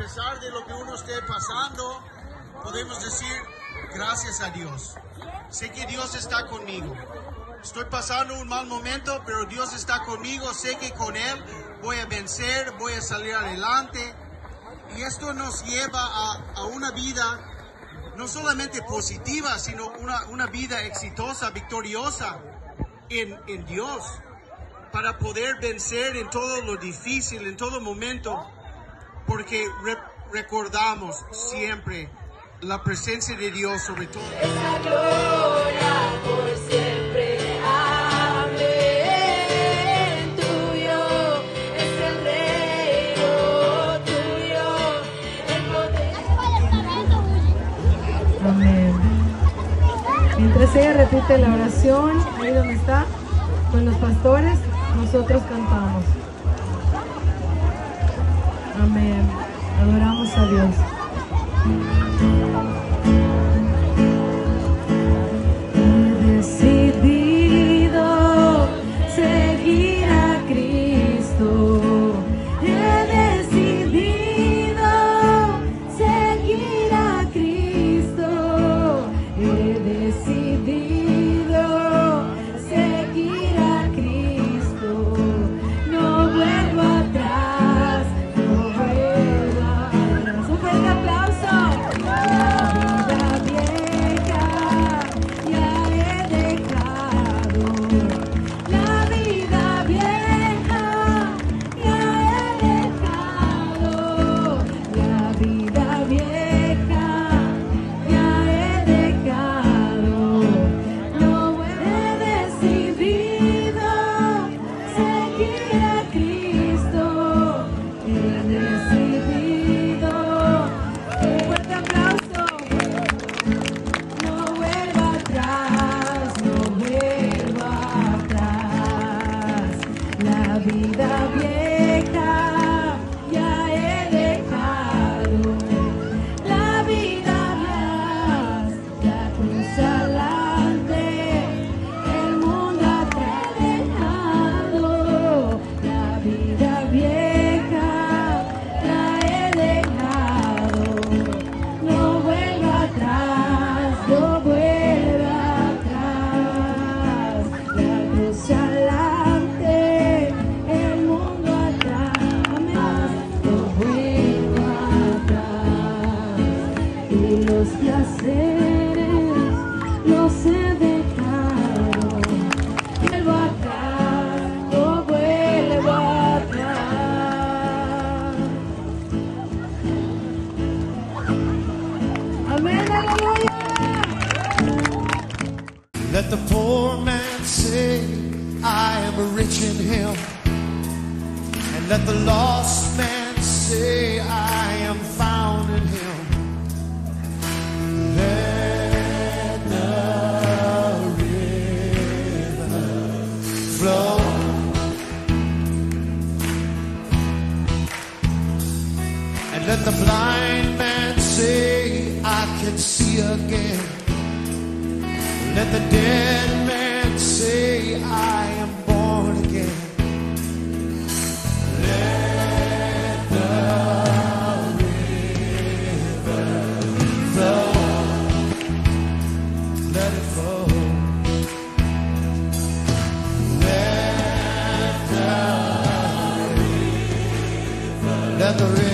A pesar de lo que uno esté pasando, podemos decir gracias a Dios. Sé que Dios está conmigo. Estoy pasando un mal momento, pero Dios está conmigo. Sé que con Él voy a vencer, voy a salir adelante. Y esto nos lleva a, a una vida no solamente positiva, sino una, una vida exitosa, victoriosa en, en Dios, para poder vencer en todo lo difícil, en todo momento porque re- recordamos siempre la presencia de Dios sobre todo. Esa gloria por siempre. Amén. Tuyo es el reino, tuyo el poder. Amén. Mientras ella repite la oración, ahí donde está, con los pastores, nosotros cantamos. Amén. Adoramos a Dios. Let the poor man say, I am rich in him. And let the lost man say, I am found in him. Let the river flow. And let the blind man say, I can see again. Let the dead man say, I am born again. Let the river flow. Let it flow. Let the river, let the river